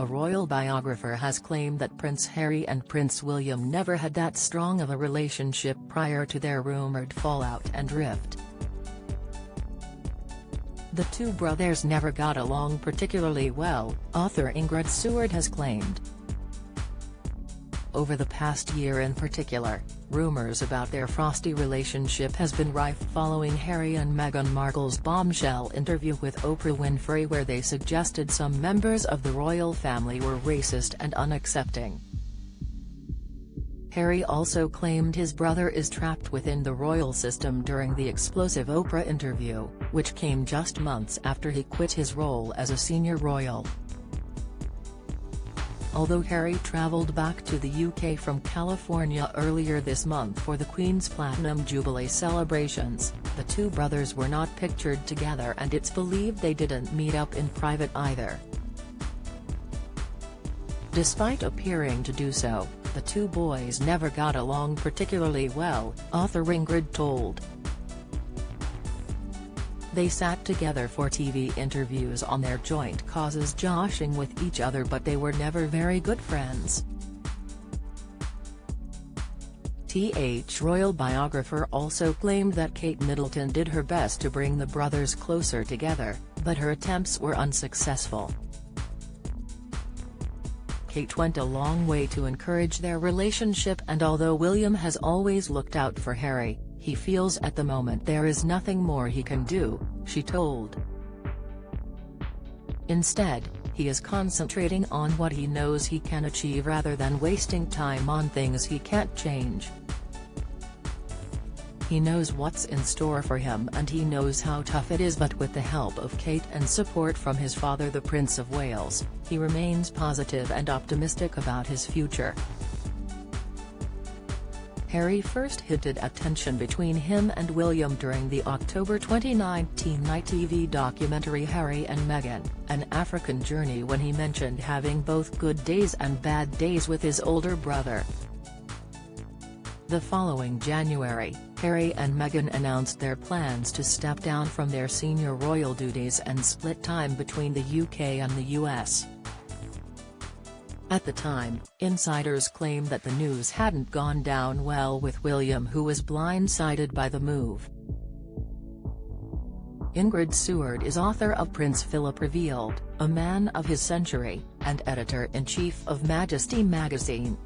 a royal biographer has claimed that Prince Harry and Prince William never had that strong of a relationship prior to their rumored fallout and rift. The two brothers never got along particularly well, author Ingrid Seward has claimed. Over the past year in particular, rumors about their frosty relationship has been rife following Harry and Meghan Markle's bombshell interview with Oprah Winfrey where they suggested some members of the royal family were racist and unaccepting. Harry also claimed his brother is trapped within the royal system during the explosive Oprah interview, which came just months after he quit his role as a senior royal. Although Harry travelled back to the UK from California earlier this month for the Queen's Platinum Jubilee celebrations, the two brothers were not pictured together and it's believed they didn't meet up in private either. Despite appearing to do so, the two boys never got along particularly well, author Ingrid told. They sat together for TV interviews on their joint causes joshing with each other but they were never very good friends. TH royal biographer also claimed that Kate Middleton did her best to bring the brothers closer together, but her attempts were unsuccessful. Kate went a long way to encourage their relationship and although William has always looked out for Harry, he feels at the moment there is nothing more he can do, she told. Instead, he is concentrating on what he knows he can achieve rather than wasting time on things he can't change. He knows what's in store for him and he knows how tough it is but with the help of Kate and support from his father the Prince of Wales, he remains positive and optimistic about his future. Harry first hinted at tension between him and William during the October 2019 ITV documentary Harry and Meghan, An African Journey when he mentioned having both good days and bad days with his older brother. The following January, Harry and Meghan announced their plans to step down from their senior royal duties and split time between the UK and the US. At the time, insiders claimed that the news hadn't gone down well with William who was blindsided by the move. Ingrid Seward is author of Prince Philip Revealed, A Man of His Century, and editor-in-chief of Majesty magazine.